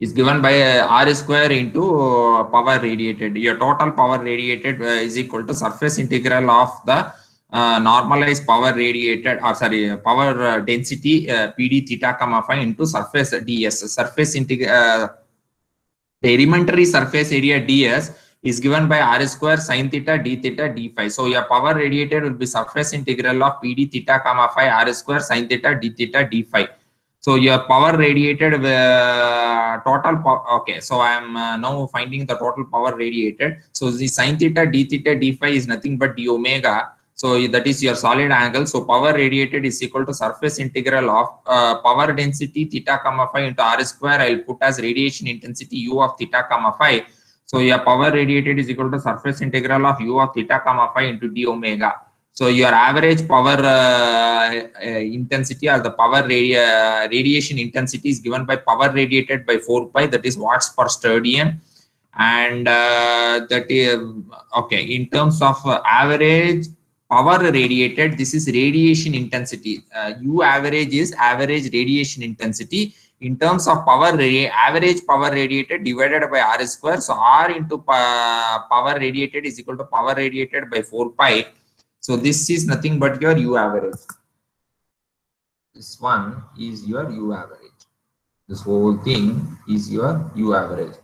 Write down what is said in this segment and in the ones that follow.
is given by uh, r square into uh, power radiated. Your total power radiated uh, is equal to surface integral of the uh, normalized power radiated or sorry power uh, density uh, pd theta comma phi into surface ds surface integral the elementary surface area ds is given by r square sine theta d theta d phi. So your power radiated will be surface integral of pd theta comma phi r square sine theta d theta d phi so your power radiated uh, total power okay so i am uh, now finding the total power radiated so the sine theta d theta d phi is nothing but d omega so that is your solid angle. So power radiated is equal to surface integral of uh, power density theta comma phi into r square. I'll put as radiation intensity u of theta comma phi. So your power radiated is equal to surface integral of u of theta comma phi into d omega. So your average power uh, uh, intensity or the power radi radiation intensity is given by power radiated by 4 pi that is watts per steradian and uh, that is okay in terms of uh, average power radiated this is radiation intensity. Uh, u average is average radiation intensity. In terms of power average power radiated divided by r square so r into power radiated is equal to power radiated by 4 pi so this is nothing but your u average. This one is your u average. This whole thing is your u average.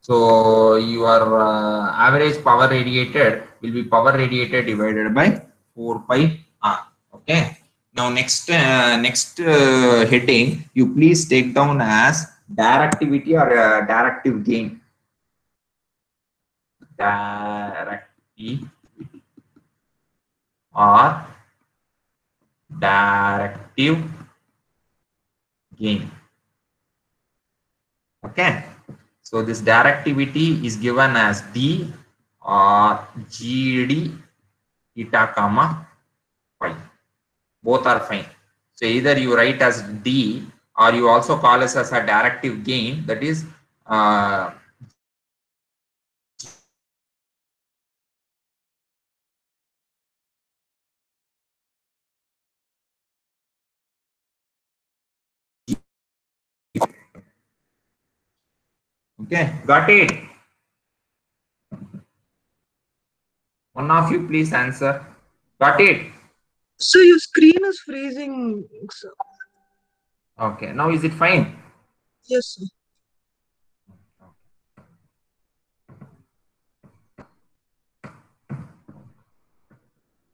So your uh, average power radiated will be power radiated divided by 4 pi r. Okay? Now next uh, next uh, heading you please take down as directivity or uh, directive gain. Directivity or directive gain okay so this directivity is given as d or gd theta comma phi. Both are fine. So either you write as D or you also call us as a directive gain that is uh, Okay, got it. One of you please answer. Got it? So your screen is freezing. Sir. Okay, now is it fine? Yes, sir.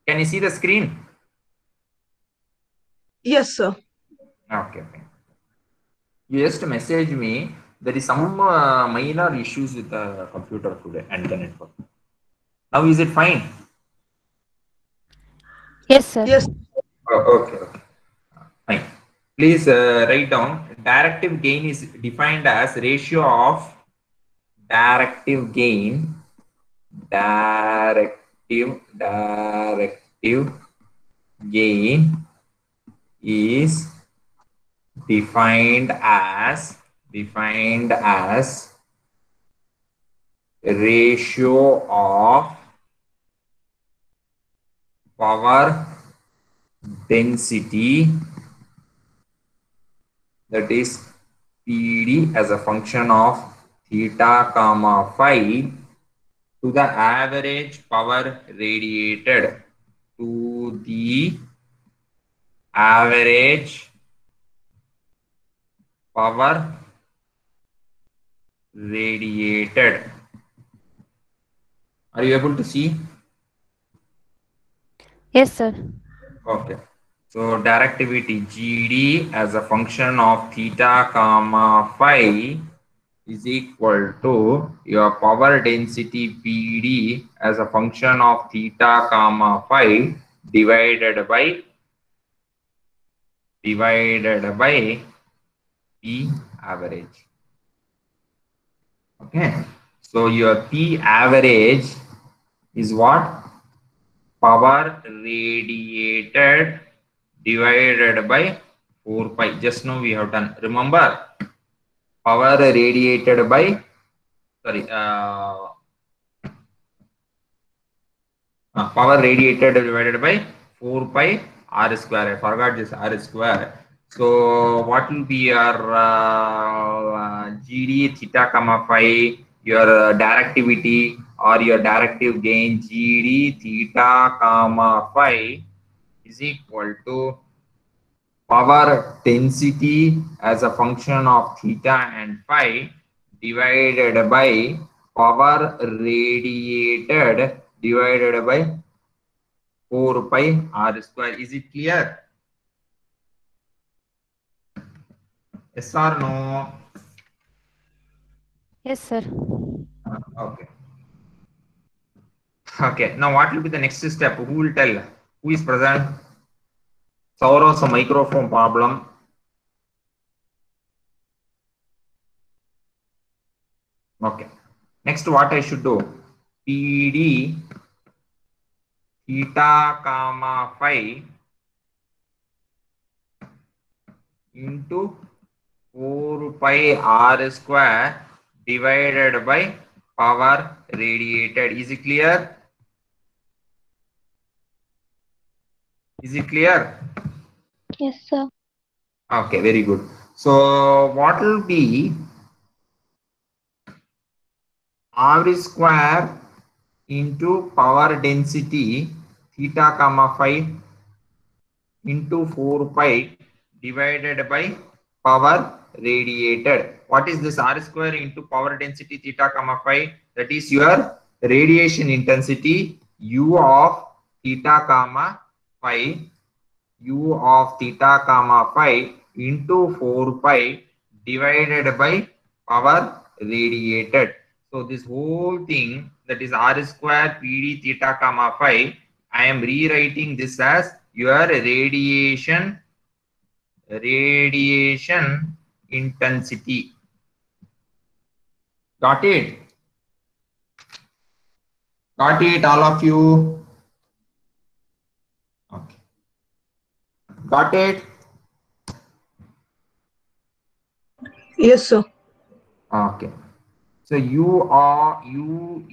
Can you see the screen? Yes, sir. Okay. You just message me. There is some uh, minor issues with the computer today and the network. Now is it fine? Yes, sir. Yes. Oh, okay, okay. Fine. Please uh, write down. Directive gain is defined as ratio of directive gain, directive, directive gain is defined as defined as ratio of power density that is PD as a function of theta comma phi to the average power radiated to the average power radiated. Are you able to see? Yes, sir. Okay. So directivity GD as a function of theta comma phi is equal to your power density PD as a function of theta comma phi divided by divided by P average. Okay. So your P average is what? Power radiated divided by 4 pi. Just now we have done. Remember, power radiated by, sorry, uh, uh, power radiated divided by 4 pi r square. I forgot this r square. So what will be your uh, GD theta comma phi, your directivity or your directive gain GD theta comma phi is equal to power density as a function of theta and phi divided by power radiated divided by 4 pi r square. Is it clear? Yes or no? Yes, sir. Okay. Okay. Now, what will be the next step? Who will tell? Who is present? Sauros, a microphone problem. Okay. Next, what I should do? PD theta comma phi into 4 pi r square divided by power radiated. Is it clear? Is it clear? Yes, sir. Okay, very good. So what will be r square into power density theta comma phi into 4 pi divided by power radiated. What is this r square into power density theta comma phi? That is your radiation intensity u of theta comma phi u of theta comma phi into 4 pi divided by power radiated. So this whole thing that is r square pd theta comma phi, I am rewriting this as your radiation radiation intensity. Got it? Got it, all of you? Okay. Got it? Yes, sir. Okay. So u are u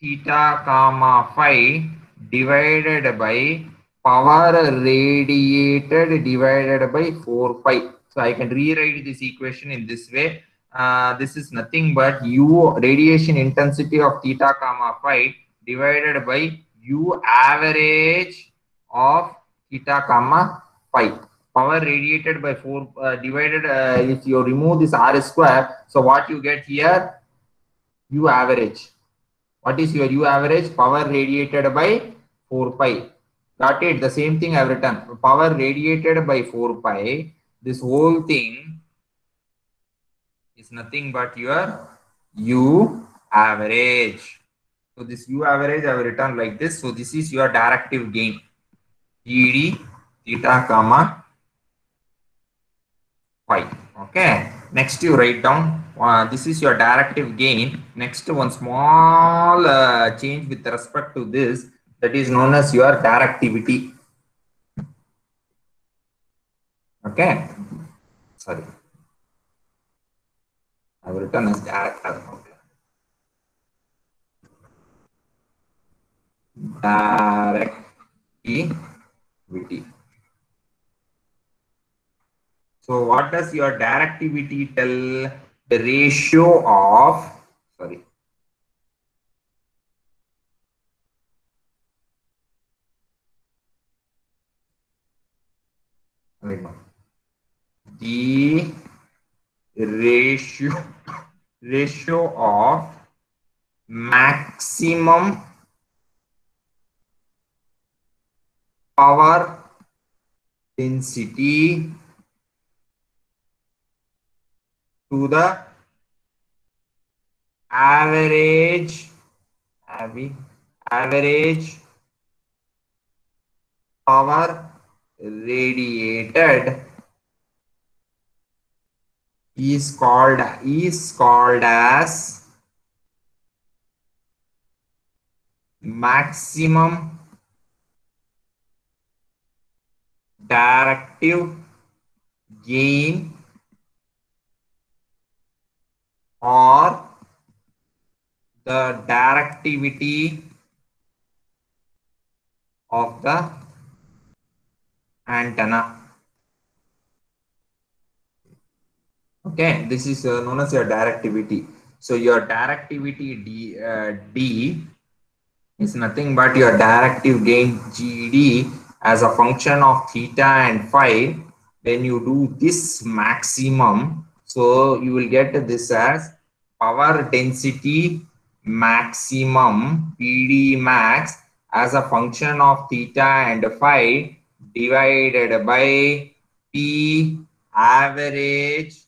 theta comma phi divided by power radiated divided by 4 pi. So I can rewrite this equation in this way. Uh, this is nothing but u radiation intensity of theta comma phi divided by u average of theta comma phi. Power radiated by 4 uh, divided uh, if you remove this r square. So what you get here? U average. What is your U average? Power radiated by 4 pi. Got it? The same thing I've written. Power radiated by 4 pi. This whole thing is nothing but your U average. So this U average I've written like this. So this is your directive gain. GD theta comma phi. Okay. Next you write down. Uh, this is your directive gain. Next one small uh, change with respect to this that is known as your directivity. Okay. Sorry. I've written as direct. Okay. Directivity. So what does your directivity tell? The ratio of, sorry. The ratio, ratio of maximum power density to the average average power radiated is called is called as maximum directive gain or the directivity of the antenna. Okay, this is uh, known as your directivity. So your directivity D, uh, D is nothing but your directive gain GD as a function of theta and phi. When you do this maximum, so you will get this as power density maximum PD max as a function of theta and phi divided by P average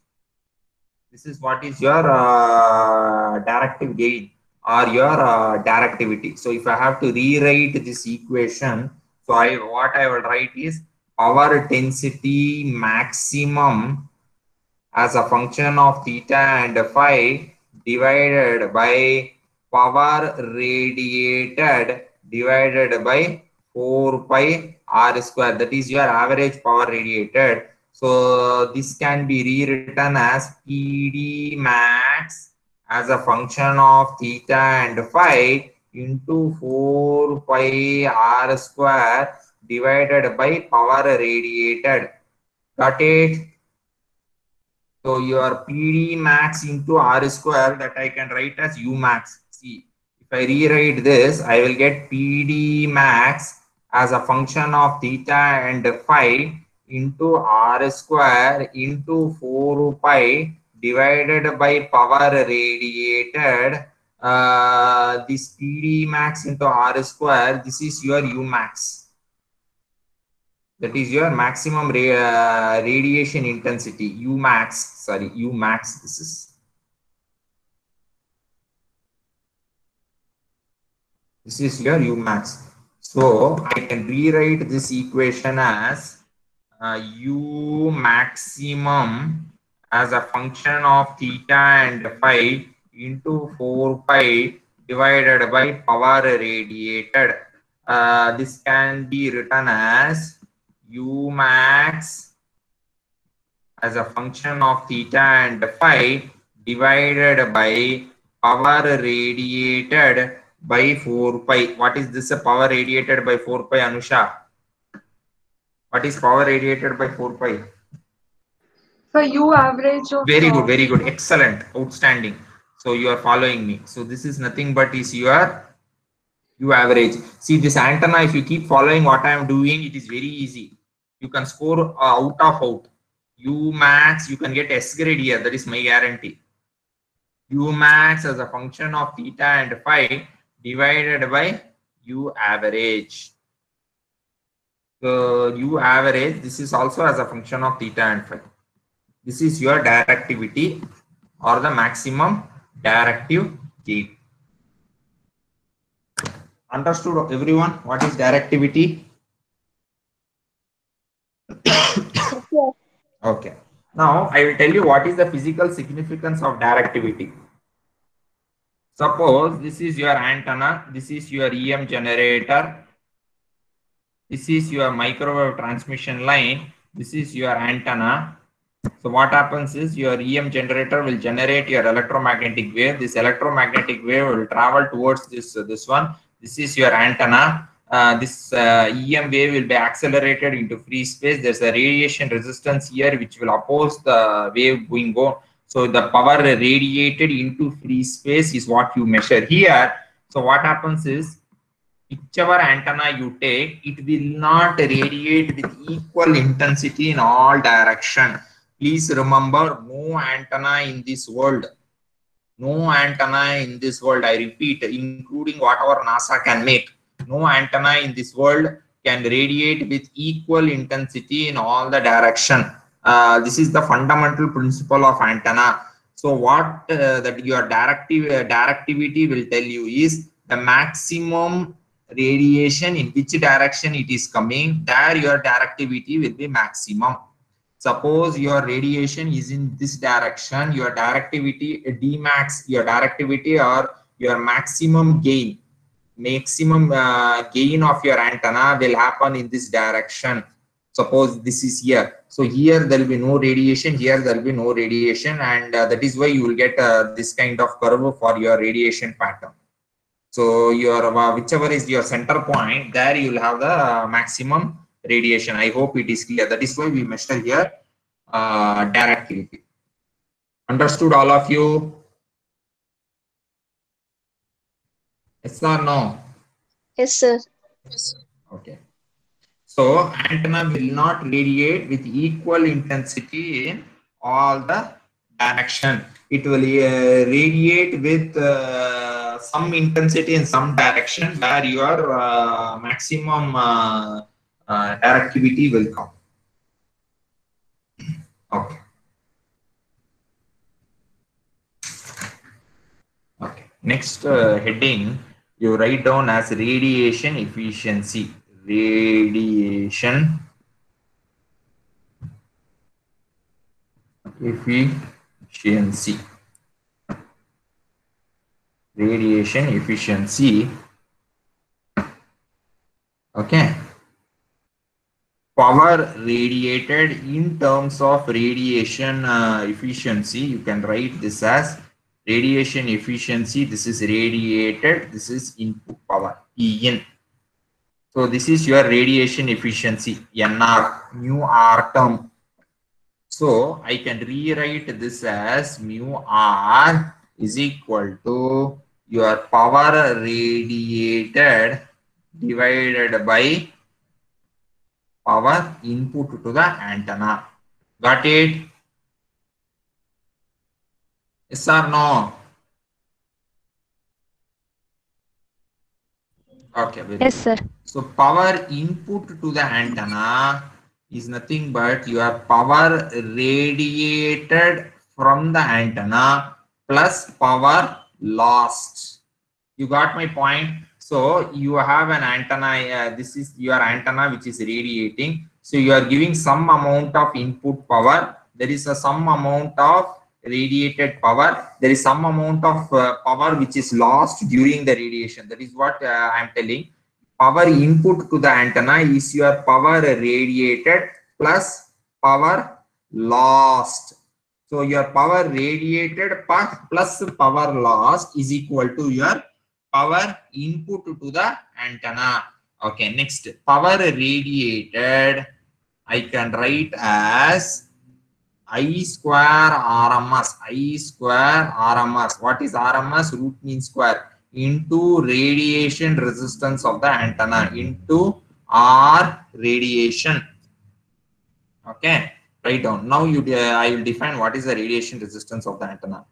this is what is your uh, directive gain or your uh, directivity. So if I have to rewrite this equation, so I what I will write is power density maximum as a function of theta and phi divided by power radiated divided by 4 pi r square that is your average power radiated so this can be rewritten as PD max as a function of theta and phi into 4 pi r square divided by power radiated. Got it? So your PD max into r square that I can write as U max. See, if I rewrite this, I will get PD max as a function of theta and phi into r square into 4 pi divided by power radiated uh, this PD max into r square this is your u max. That is your maximum ra uh, radiation intensity. U max sorry u max this is. This is your u max. So i can rewrite this equation as uh, u maximum as a function of theta and phi into 4 pi divided by power radiated. Uh, this can be written as u max as a function of theta and phi divided by power radiated by 4 pi. What is this? Power radiated by 4 pi, Anusha? What is power radiated by 4 pi? So U average of Very good, very good. Excellent. Outstanding. So you are following me. So this is nothing but is your U average. See this antenna, if you keep following what I am doing, it is very easy. You can score uh, out of out. U max, you can get S grade here. That is my guarantee. U max as a function of theta and phi divided by U average. So U average, this is also as a function of theta and phi. This is your directivity or the maximum directive gain. Understood everyone what is directivity? Okay. Now I will tell you what is the physical significance of directivity. Suppose this is your antenna, this is your EM generator, this is your microwave transmission line, this is your antenna. So what happens is your EM generator will generate your electromagnetic wave. This electromagnetic wave will travel towards this uh, this one. This is your antenna. Uh, this uh, EM wave will be accelerated into free space. There's a radiation resistance here which will oppose the wave going on. So the power radiated into free space is what you measure here. So what happens is whichever antenna you take, it will not radiate with equal intensity in all direction. Please remember, no antenna in this world, no antenna in this world, I repeat, including whatever NASA can make, no antenna in this world can radiate with equal intensity in all the direction. Uh, this is the fundamental principle of antenna. So what uh, that your directive uh, directivity will tell you is the maximum radiation in which direction it is coming, there your directivity will be maximum. Suppose your radiation is in this direction, your directivity d max your directivity or your maximum gain, maximum uh, gain of your antenna will happen in this direction. Suppose this is here. So here there will be no radiation, here there will be no radiation and uh, that is why you will get uh, this kind of curve for your radiation pattern. So your uh, whichever is your center point, there you will have the maximum radiation. I hope it is clear. That is why we measure here uh, directivity. Understood all of you? Yes or no? Yes, sir. Okay. So antenna will not radiate with equal intensity in all the direction. It will uh, radiate with uh, some intensity in some direction where your uh, maximum uh, uh, directivity will come. Okay. Okay. Next heading you write down as radiation efficiency. Radiation efficiency. Radiation efficiency. Okay. Power radiated in terms of radiation uh, efficiency, you can write this as radiation efficiency. This is radiated. This is input power, in. So this is your radiation efficiency, NR, mu R term. So I can rewrite this as mu R is equal to your power radiated divided by power input to the antenna. Got it? Yes or no? Okay. Yes, sir. so power input to the antenna is nothing but your power radiated from the antenna plus power lost. You got my point? So you have an antenna, uh, this is your antenna which is radiating. So you are giving some amount of input power. There is a some amount of radiated power. There is some amount of uh, power which is lost during the radiation. That is what uh, I am telling power input to the antenna is your power radiated plus power lost. So your power radiated plus power lost is equal to your power input to the antenna. Okay, next power radiated I can write as I square RMS. I square RMS. What is RMS? Root mean square into radiation resistance of the antenna into R radiation. Okay, write down. Now you uh, I will define what is the radiation resistance of the antenna.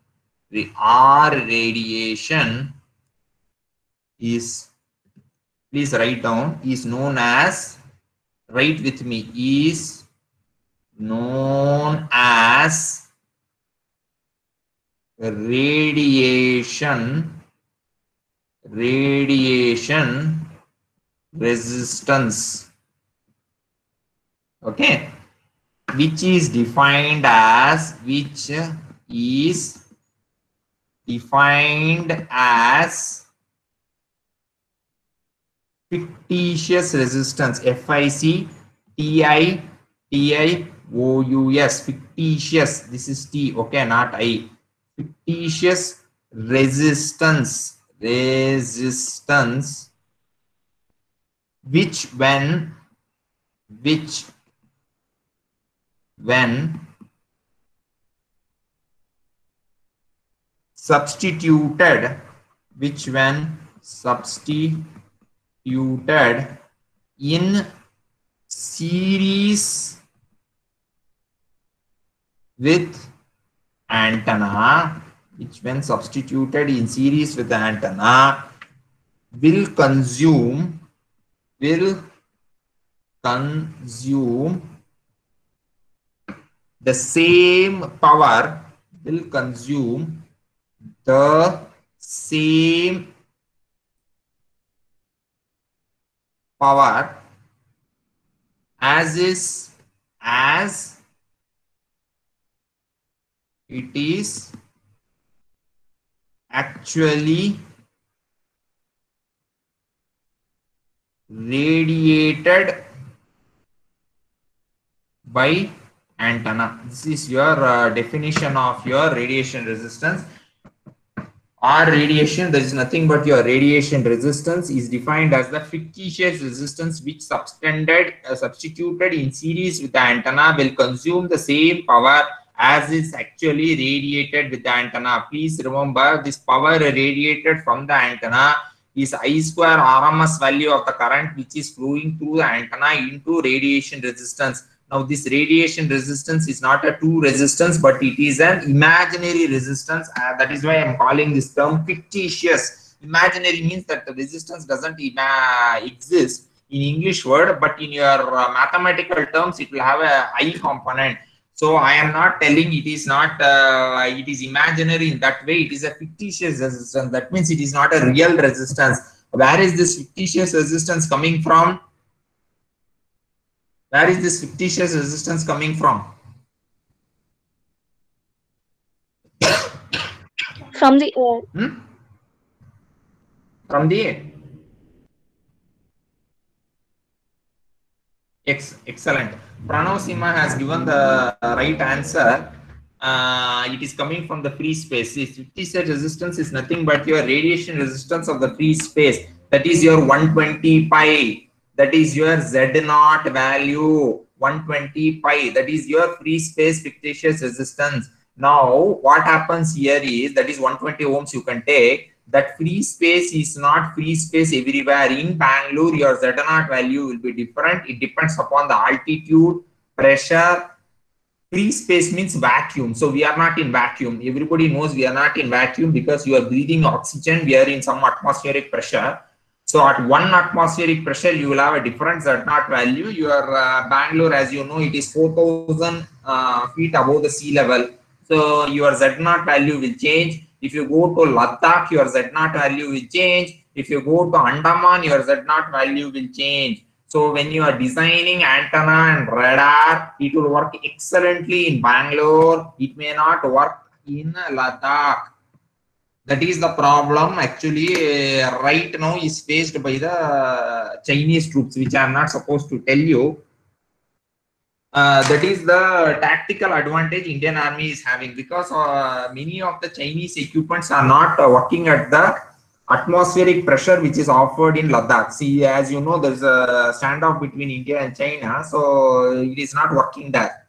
The R radiation is please write down is known as write with me is known as radiation radiation resistance okay which is defined as which is defined as fictitious resistance FIC TI TI OUS fictitious this is T okay not I fictitious resistance resistance which when which when substituted which when substituted in series with antenna which when substituted in series with antenna will consume will consume the same power will consume the same power as is as it is actually radiated by antenna. This is your uh, definition of your radiation resistance. Our radiation, there is nothing but your radiation resistance is defined as the fictitious resistance which subtended, uh, substituted in series with the antenna will consume the same power as is actually radiated with the antenna. Please remember this power radiated from the antenna is I square RMS value of the current which is flowing through the antenna into radiation resistance. Now this radiation resistance is not a true resistance but it is an imaginary resistance. Uh, that is why I am calling this term fictitious. Imaginary means that the resistance doesn't exist in English word but in your uh, mathematical terms it will have a I component. So I am not telling it is not, uh, it is imaginary in that way. It is a fictitious resistance. That means it is not a real resistance. Where is this fictitious resistance coming from? Where is this fictitious resistance coming from? From the air. Hmm? From the Ex excellent. Pranav Sima has given the right answer. Uh, it is coming from the free space. This Fictitious resistance is nothing but your radiation resistance of the free space. That is your 120 pi. That is your Z naught value. 120 pi. That is your free space fictitious resistance. Now, what happens here is that is 120 ohms you can take. That free space is not free space everywhere. In Bangalore, your Z naught value will be different. It depends upon the altitude, pressure. Free space means vacuum. So we are not in vacuum. Everybody knows we are not in vacuum because you are breathing oxygen. We are in some atmospheric pressure. So at one atmospheric pressure, you will have a different Z naught value. Your uh, Bangalore, as you know, it is 4,000 uh, feet above the sea level. So your Z naught value will change. If you go to Ladakh, your Z naught value will change. If you go to Andaman, your Z naught value will change. So when you are designing antenna and radar, it will work excellently in Bangalore. It may not work in Ladakh. That is the problem actually uh, right now is faced by the Chinese troops, which I am not supposed to tell you. Uh, that is the tactical advantage Indian Army is having because uh, many of the Chinese equipments are not working at the atmospheric pressure which is offered in Ladakh. See, as you know, there's a standoff between India and China, so it is not working there.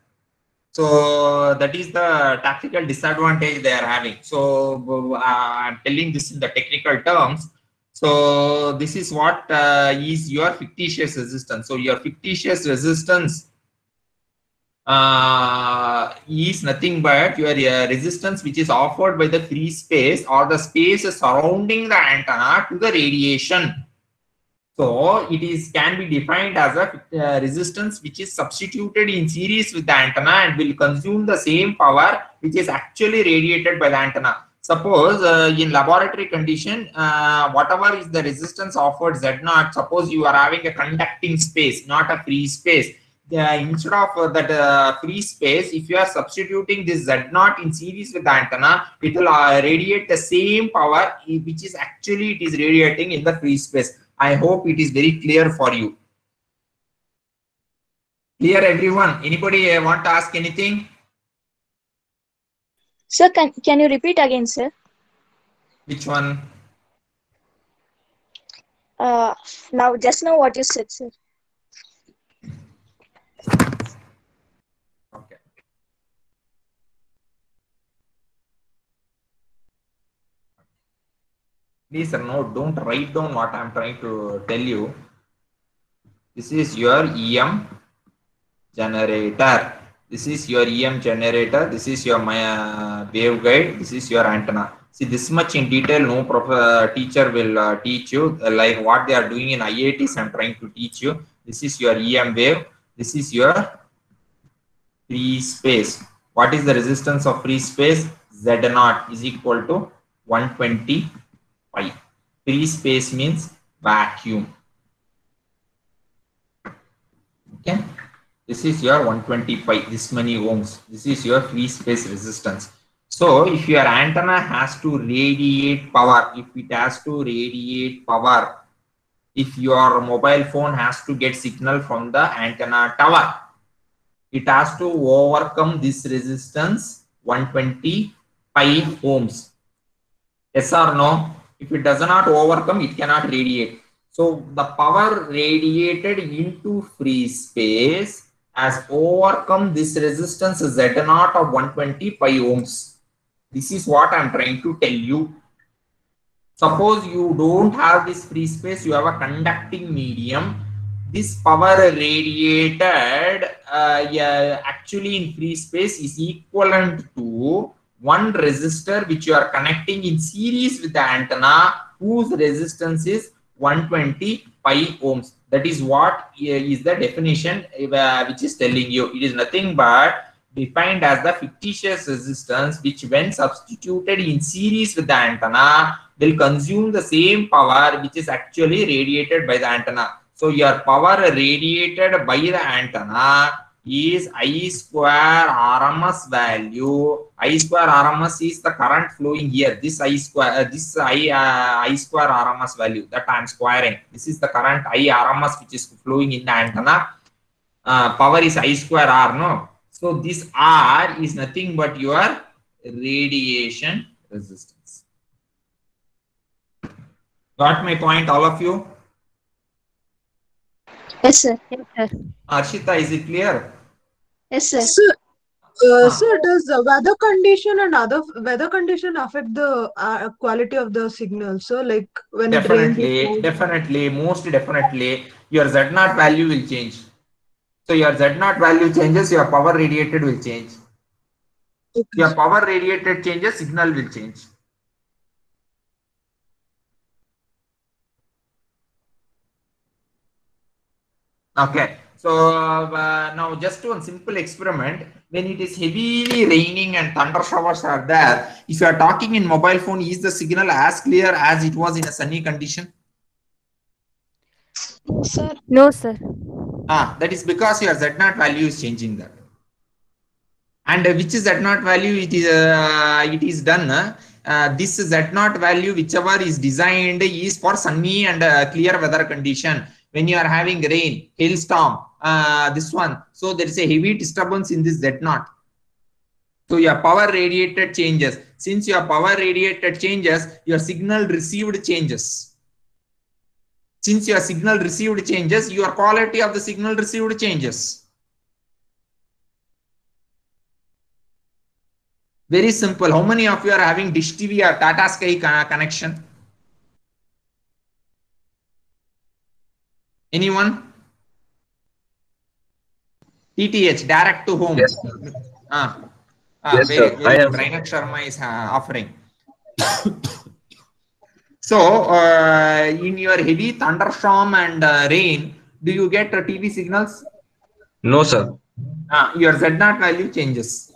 So that is the tactical disadvantage they are having. So uh, I'm telling this in the technical terms. So this is what uh, is your fictitious resistance. So your fictitious resistance uh, is nothing but your uh, resistance which is offered by the free space or the space surrounding the antenna to the radiation. So it is can be defined as a uh, resistance which is substituted in series with the antenna and will consume the same power which is actually radiated by the antenna. Suppose uh, in laboratory condition, uh, whatever is the resistance offered Z naught, suppose you are having a conducting space, not a free space uh, instead of uh, that uh, free space, if you are substituting this Z naught in series with the antenna, it will radiate the same power which is actually it is radiating in the free space. I hope it is very clear for you. Clear everyone? Anybody uh, want to ask anything? Sir, can, can you repeat again, sir? Which one? Uh, now, just now what you said, sir. Okay. Please no, don't write down what I'm trying to tell you. This is your EM generator. This is your EM generator. This is your my uh, waveguide. This is your antenna. See this much in detail. No prof, uh, teacher will uh, teach you uh, like what they are doing in IITs. I'm trying to teach you. This is your EM wave. This is your free space. What is the resistance of free space? Z naught is equal to 120 pi. Free space means vacuum. Okay. This is your 125, this many ohms. This is your free space resistance. So if your antenna has to radiate power, if it has to radiate power, if your mobile phone has to get signal from the antenna tower, it has to overcome this resistance 125 ohms. Yes or no? If it does not overcome, it cannot radiate. So the power radiated into free space has overcome this resistance Z naught of 120 pi ohms. This is what I'm trying to tell you. Suppose you don't have this free space, you have a conducting medium. This power radiated uh, yeah, actually in free space is equivalent to one resistor which you are connecting in series with the antenna whose resistance is 120 pi ohms. That is what uh, the definition uh, which is telling you. It is nothing but defined as the fictitious resistance which when substituted in series with the antenna will consume the same power which is actually radiated by the antenna. So your power radiated by the antenna is I square RMS value. I square RMS is the current flowing here. This I square, uh, this I, uh, I square RMS value that I am squaring. This is the current I RMS which is flowing in the antenna. Uh, power is I square R, no? So this R is nothing but your radiation resistance. Got my point, all of you? Yes, sir. Yes, sir. Arshita, is it clear? Yes, sir. So, uh, Ah. sir, does the weather condition and other weather condition affect the uh, quality of the signal? So, like when it rains, Definitely, definitely, most definitely, your Z naught value will change. So your Z naught value changes, your power radiated will change. Okay. Your power radiated changes, signal will change. Okay, so uh, now just one simple experiment. When it is heavily raining and thunder showers are there, if you are talking in mobile phone, is the signal as clear as it was in a sunny condition? Sir. No, sir. Ah, that is because your Z naught value is changing that. And uh, which is Z naught value it is uh, it is done. uh, uh, this Z naught value, whichever is designed, is for sunny and uh, clear weather condition. When you are having rain, hailstorm, uh, this one. So there is a heavy disturbance in this Z naught. So your power radiated changes. Since your power radiated changes, your signal received changes. Since your signal received changes, your quality of the signal received changes. Very simple. How many of you are having Dish TV or Tata Sky connection? Anyone? DTH, direct to home. Yes, Ah, ah, Yes, very, sir. very I have- good. Rainak Sharma is uh, offering. so, uh, in your heavy thunderstorm and uh, rain, do you get uh, TV signals? No, sir. Ah, your Z naught value changes.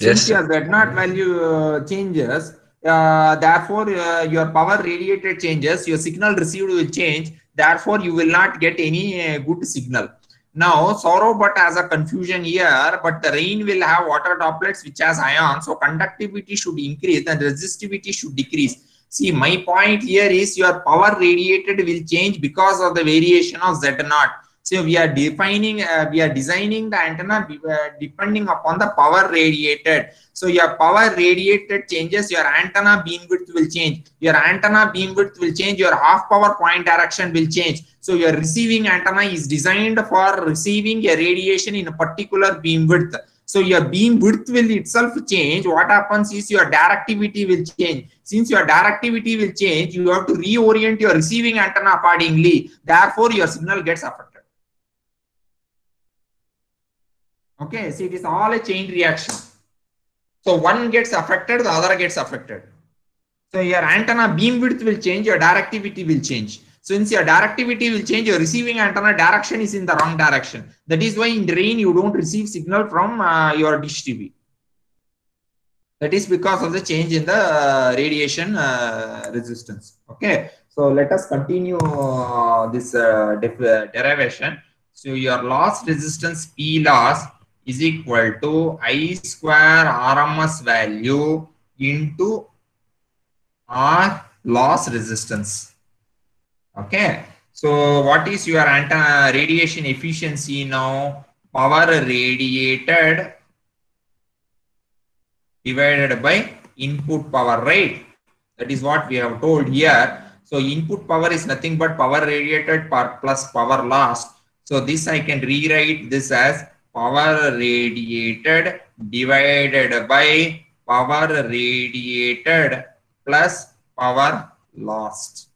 Yes, Since your Z naught value uh, changes, uh, therefore uh, your power radiated changes, your signal received will change. Therefore, you will not get any good signal. Now, sorrow but as a confusion here, but the rain will have water droplets which has ions, so conductivity should increase and resistivity should decrease. See, my point here is your power radiated will change because of the variation of Z naught. So we are defining, uh, we are designing the antenna depending upon the power radiated. So your power radiated changes, your antenna beam width will change. Your antenna beam width will change, your half power point direction will change. So your receiving antenna is designed for receiving a radiation in a particular beam width. So your beam width will itself change. What happens is your directivity will change. Since your directivity will change, you have to reorient your receiving antenna accordingly. Therefore, your signal gets affected. Okay, so it is all a chain reaction. So one gets affected, the other gets affected. So your antenna beam width will change, your directivity will change. So since your directivity will change, your receiving antenna direction is in the wrong direction. That is why in rain you don't receive signal from uh, your dish TV. That is because of the change in the uh, radiation uh, resistance. Okay, so let us continue uh, this uh, derivation. So your loss resistance P loss is equal to I square RMS value into R loss resistance. Okay. So what is your antenna radiation efficiency now? Power radiated divided by input power, right? That is what we have told here. So input power is nothing but power radiated plus power lost. So this I can rewrite this as power radiated divided by power radiated plus power lost.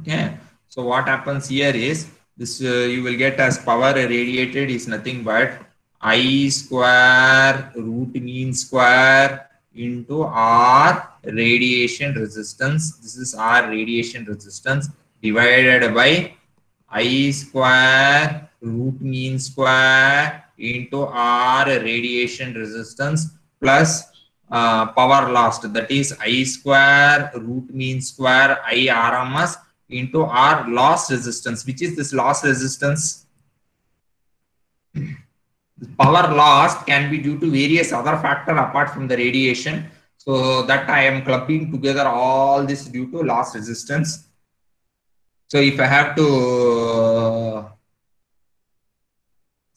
Okay, so what happens here is this uh, you will get as power radiated is nothing but I square root mean square into R radiation resistance. This is R radiation resistance divided by I square root mean square into R radiation resistance plus uh, power lost. That is I square root mean square I RMS into R loss resistance. Which is this loss resistance? Power loss can be due to various other factor apart from the radiation. So that I am clubbing together all this due to loss resistance. So if I have to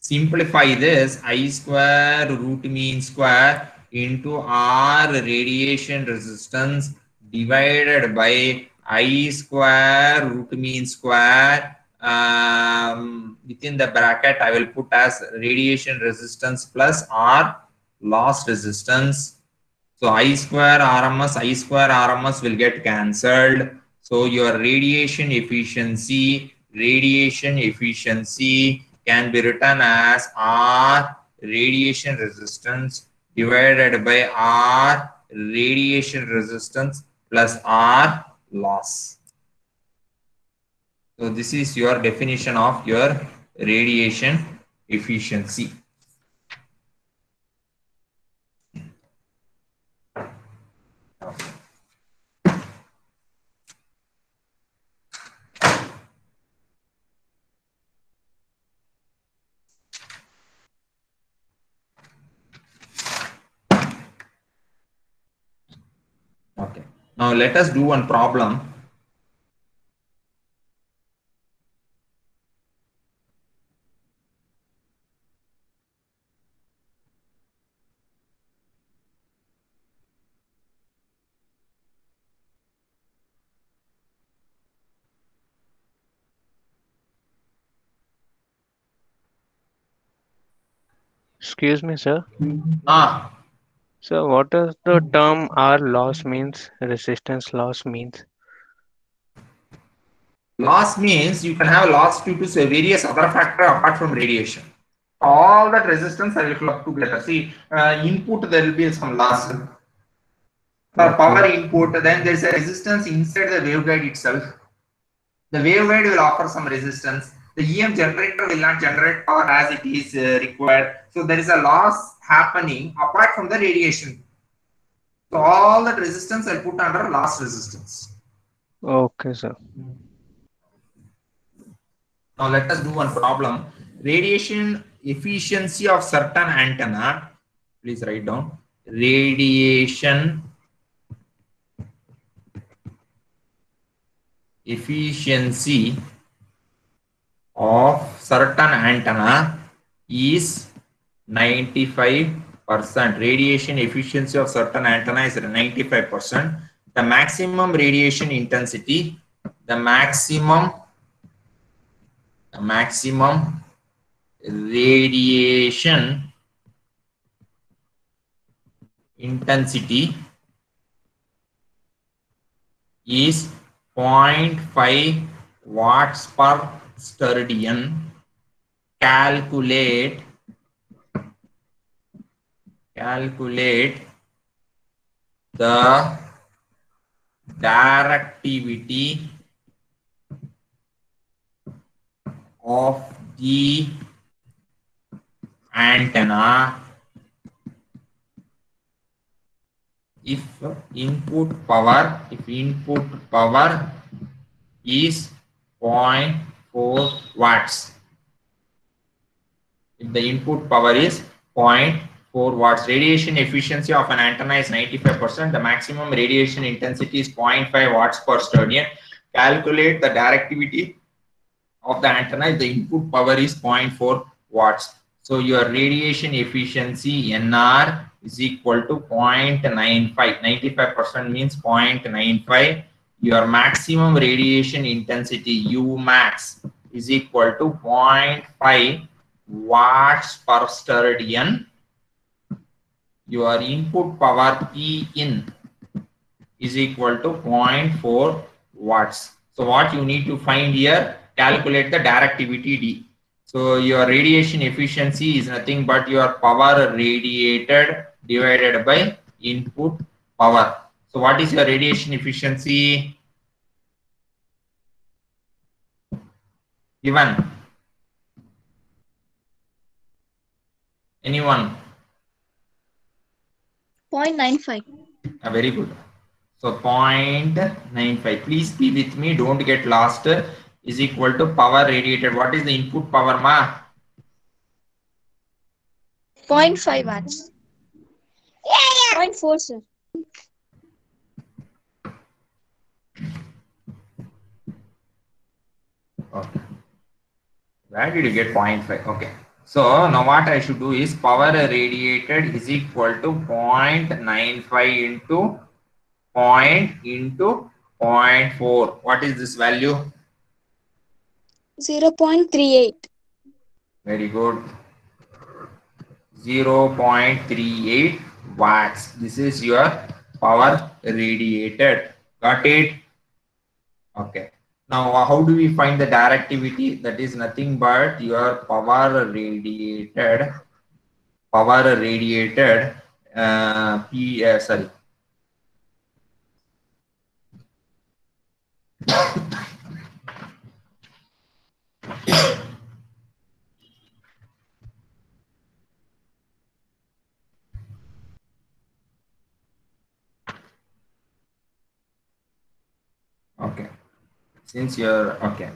simplify this I square root mean square into R radiation resistance divided by I square root mean square um, within the bracket I will put as radiation resistance plus R loss resistance. So I square RMS, I square RMS will get cancelled. So your radiation efficiency, radiation efficiency can be written as R radiation resistance divided by R radiation resistance plus R loss. So this is your definition of your radiation efficiency. Okay. Now let us do one problem. Excuse me, sir. Ah, So what does the term R loss means? Resistance loss means? loss means you can have loss due to say various other factor apart from radiation. All that resistance I will club together. See, uh, input there will be some loss. For power input, then there is a resistance inside the waveguide itself. The waveguide will offer some resistance. The EM generator will not generate power as it is uh, required. So there is a loss happening apart from the radiation. So all that resistance I'll put under loss resistance. Okay, sir. Now let us do one problem. Radiation efficiency of certain antenna. Please write down. Radiation efficiency of certain antenna is 95%. Radiation efficiency of certain antenna is 95%. The maximum radiation intensity, the maximum the maximum radiation intensity is 0.5 watts per steradian calculate calculate the directivity of the antenna. If input power if input power is 0.4 watts if the input power is 0.4 watts radiation efficiency of an antenna is 95 percent the maximum radiation intensity is 0.5 watts per steradian calculate the directivity of the antenna if the input power is 0.4 watts. So your radiation efficiency NR is equal to 0.95. 95% means 0.95. Your maximum radiation intensity U max is equal to 0.5 watts per steradian. Your input power P in is equal to 0.4 watts. So what you need to find here, calculate the directivity D. So your radiation efficiency is nothing but your power radiated divided by input power. So what is your radiation efficiency? Given. Anyone? 0.95. Ah, very good. So 0.95. Please be with me. Don't get lost. Is equal to power radiated. What is the input power, ma? 0.5 watts. Yeah, yeah. 0.4, sir. Okay. Where did you get 0.5? Okay. So now what I should do is power radiated is equal to 0.95 into point into 0.4. What is this value? 0.38. Very good. 0.38 watts. This is your power radiated. Got it? Okay. Now, uh, how do we find the directivity? That is nothing but your power radiated, power radiated, uh, P, uh, sorry. Okay. Since you're okay.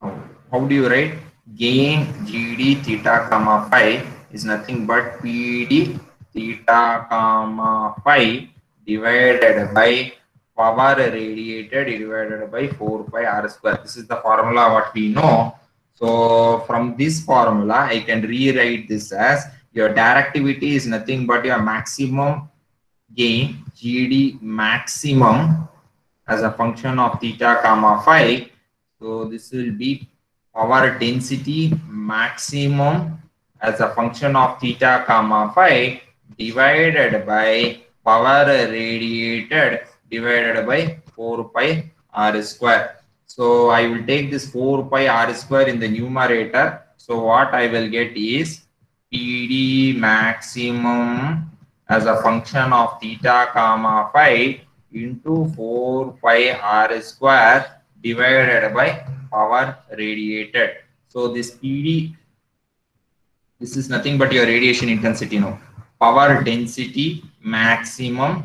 How, do you write? Gain GD theta comma phi is nothing but PD theta comma phi divided by power radiated divided by 4 pi r square. This is the formula what we know. So from this formula, I can rewrite this as your directivity is nothing but your maximum gain GD maximum as a function of theta comma phi. So this will be power density maximum as a function of theta comma phi divided by power radiated divided by 4 pi r square. So I will take this 4 pi r square in the numerator. So what I will get is PD maximum as a function of theta comma phi into 4 pi r square divided by power radiated. So this PD, this is nothing but your radiation intensity now. Power density maximum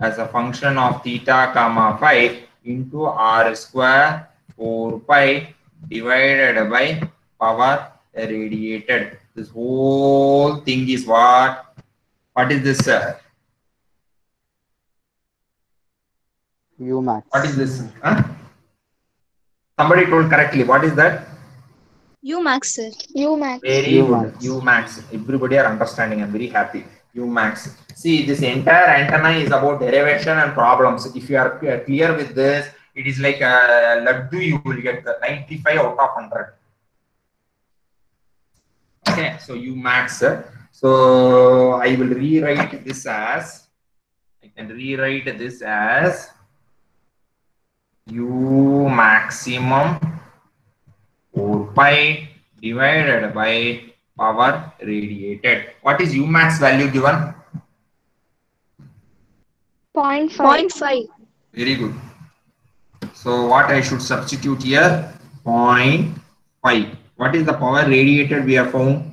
as a function of theta comma phi into r square 4 pi divided by power radiated. This whole thing is what? What is this? Uh, Umax. what is this? Huh? Somebody told correctly. What is that? Umax, sir. Umax. Very Umax. good. Umax. Everybody are understanding. I'm very happy. Umax. See, this entire antenna is about derivation and problems. If you are clear- clear with this, it is like a laddu. You will get the 95 out of 100. Okay, so Umax. So I will rewrite this as. I can rewrite this as U maximum 4 pi divided by power radiated. What is u max value given? 0.5. Very good. So what I should substitute here? 0.5. What is the power radiated we have found?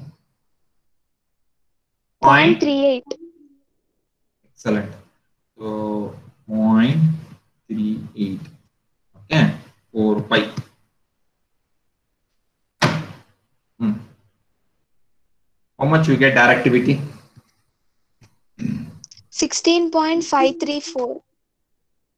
Point. 0.38. Excellent. So 0.38. Okay. 4 pi. Hmm. How much you get directivity? 16.534.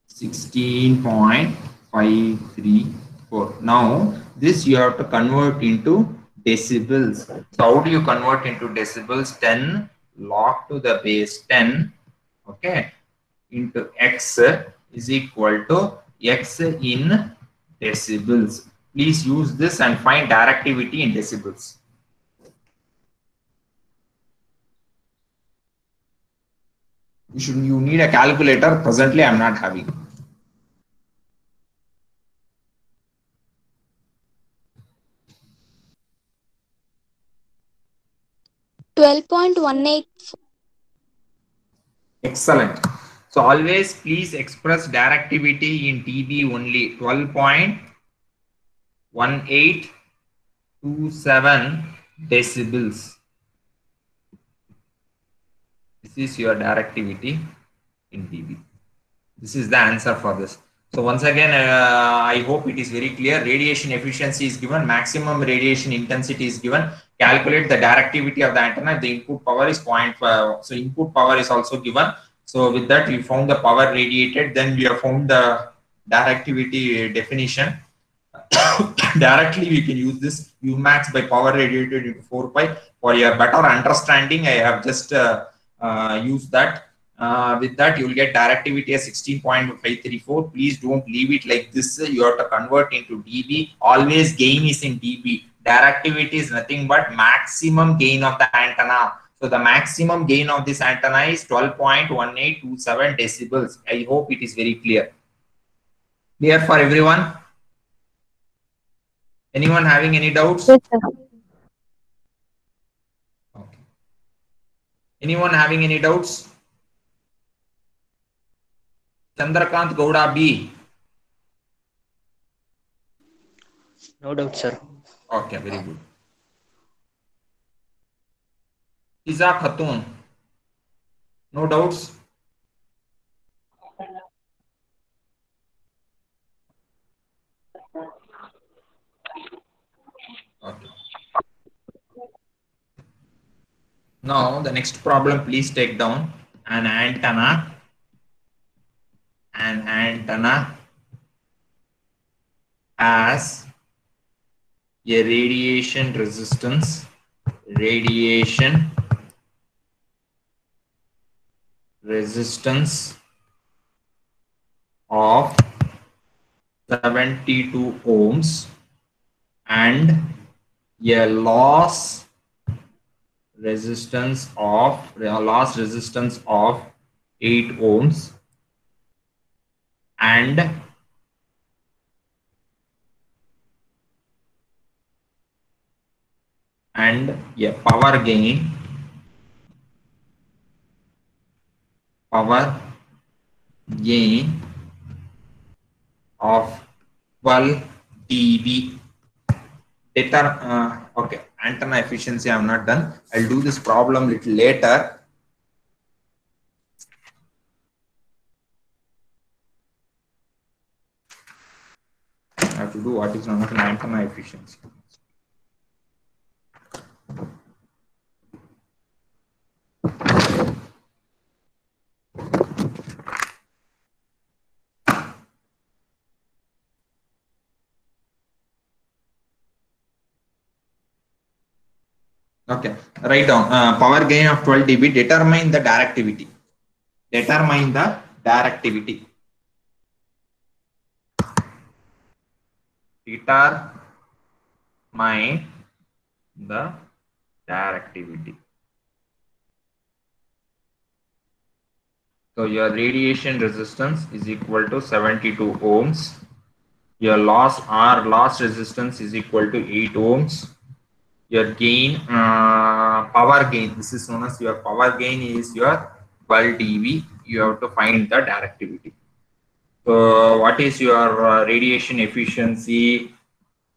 16.534. Now, this you have to convert into decibels. So, how do you convert into decibels? 10 log to the base 10, okay, into x is equal to x in decibels. Please use this and find directivity in decibels. You should you need a calculator. Presently, I'm not having. Twelve point one eight. Excellent. So always please express directivity in dB only 12.1827 decibels. This is your directivity in dB. This is the answer for this. So once again, uh, I hope it is very clear. Radiation efficiency is given, maximum radiation intensity is given. Calculate the directivity of the antenna. The input power is 0.5. So input power is also given. So with that, we found the power radiated. Then we have found the directivity definition. Directly, we can use this Umax by power radiated into 4 pi. For your better understanding, I have just uh, uh, used that. Uh, with that, you will get directivity as 16.534. Please don't leave it like this. You have to convert into dB. Always gain is in dB. Directivity is nothing but maximum gain of the antenna. So the maximum gain of this antenna is 12.1827 decibels. I hope it is very clear. Clear for everyone? Anyone having any doubts? Yes, sir. Okay. Anyone having any doubts? Chandrakant Gowda B. No doubt, sir. Okay, very good. Iza Khatun. No doubts? Okay. Now the next problem, please take down an antenna. An antenna has a radiation resistance radiation resistance of 72 ohms and a loss resistance of a loss resistance of 8 ohms and and a power gain power gain of 12 dB. Data uh, okay antenna efficiency i'm not done. I'll do this problem little later. I have to do what is known as an antenna efficiency Okay, write down uh, power gain of 12 dB. Determine the directivity. Determine the directivity. Determine the directivity. So your radiation resistance is equal to 72 ohms. Your loss R loss resistance is equal to 8 ohms your gain uh, power gain. This is known as your power gain is your 12 dB you have to find the directivity. So what is your uh, radiation efficiency?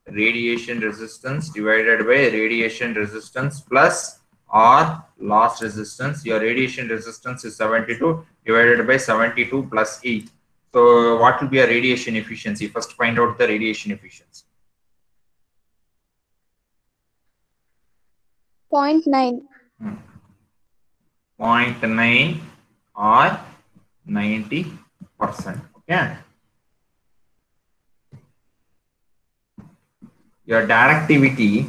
Radiation resistance divided by radiation resistance plus or loss resistance. Your radiation resistance is 72 divided by 72 plus 8 so what will be a radiation efficiency? First find out the radiation efficiency Point nine. 0.9 or 90 percent. Okay? Your directivity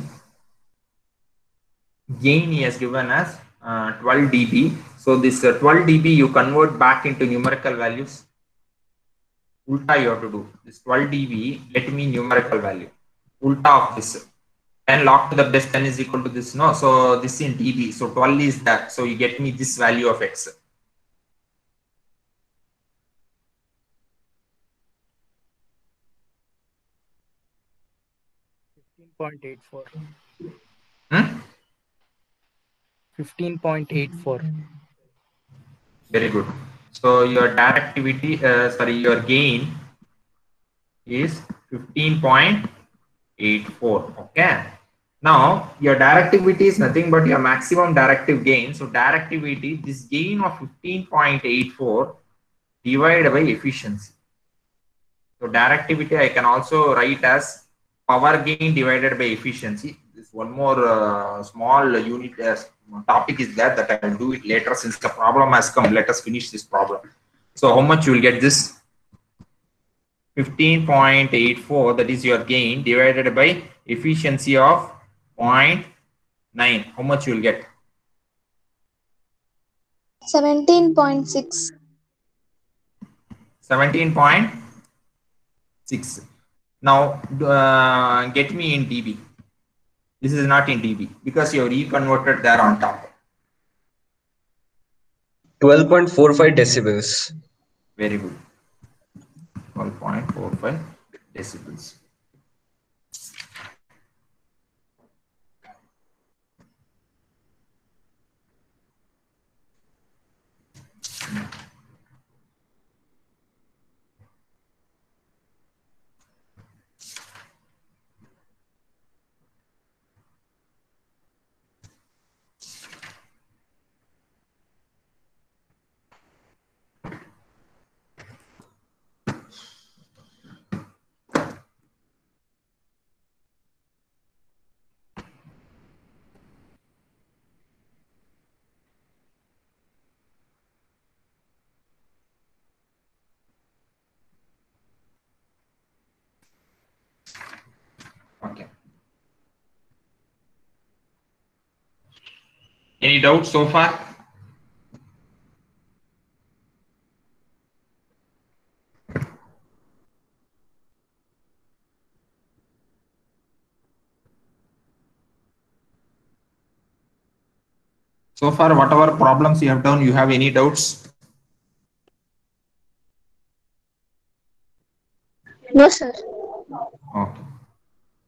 gain is given as uh, 12 dB. So this uh, 12 dB you convert back into numerical values. Ulta you have to do. This 12 dB let me numerical value. Ulta of this then log to the base 10 is equal to this no so this in db so 12 is that so you get me this value of x Fifteen point eight four. Hmm? Fifteen point eight four. Very good. So your directivity, uh, sorry, your gain is fifteen point 84 okay now your directivity is nothing but your maximum directive gain. So directivity, this gain of 15.84 divided by efficiency. So directivity I can also write as power gain divided by efficiency. This one more uh, small unit uh, topic is there that I will do it later since the problem has come. Let us finish this problem. So how much you will get this? 15.84 that is your gain divided by efficiency of 0.9. How much you will get? 17.6. 17.6. Now uh, get me in dB. This is not in dB because you have reconverted there on top. 12.45 decibels. Very good. 12.45 decibels. Okay. Any doubts so far? So far, whatever problems you have done, you have any doubts? No, sir. Okay.